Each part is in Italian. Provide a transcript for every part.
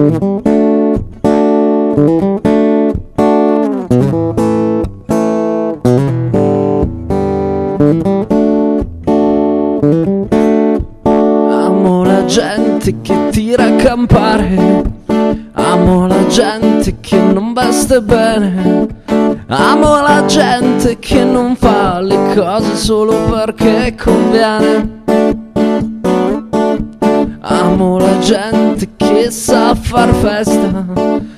Amo la gente che tira a campare, amo la gente che non veste bene, amo la gente che non fa le cose solo perché conviene. Amo la gente che sa far festa,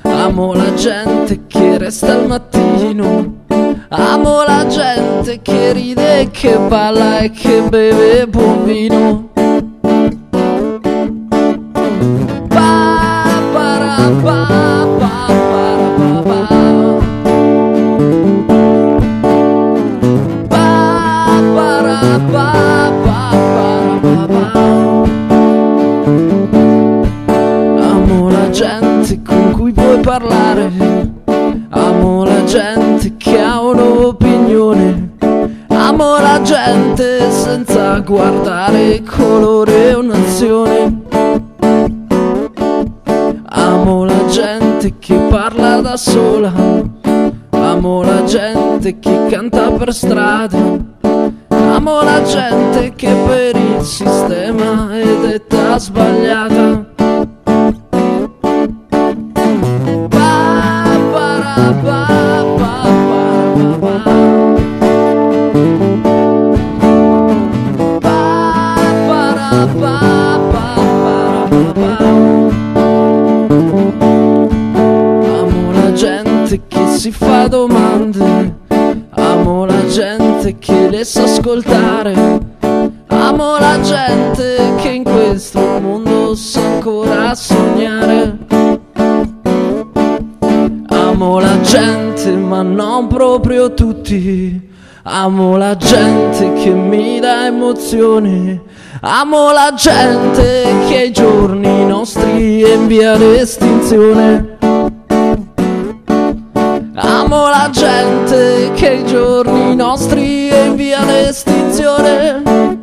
amo la gente che resta al mattino, amo la gente che ride, che balla e che beve buon vino. Gente con cui puoi parlare, amo la gente che ha un'opinione, amo la gente senza guardare colore o nazione. Amo la gente che parla da sola, amo la gente che canta per strada, amo la gente che per il sistema è detta sbagliata. Amo la gente che si fa domande, amo la gente che le sa ascoltare, amo la gente che in questo mondo sa ancora sognare. Amo la gente ma non proprio tutti, amo la gente che mi dà emozione, amo la gente che ai giorni nostri è in via d'estinzione. Amo la gente che ai giorni nostri è in via d'estinzione.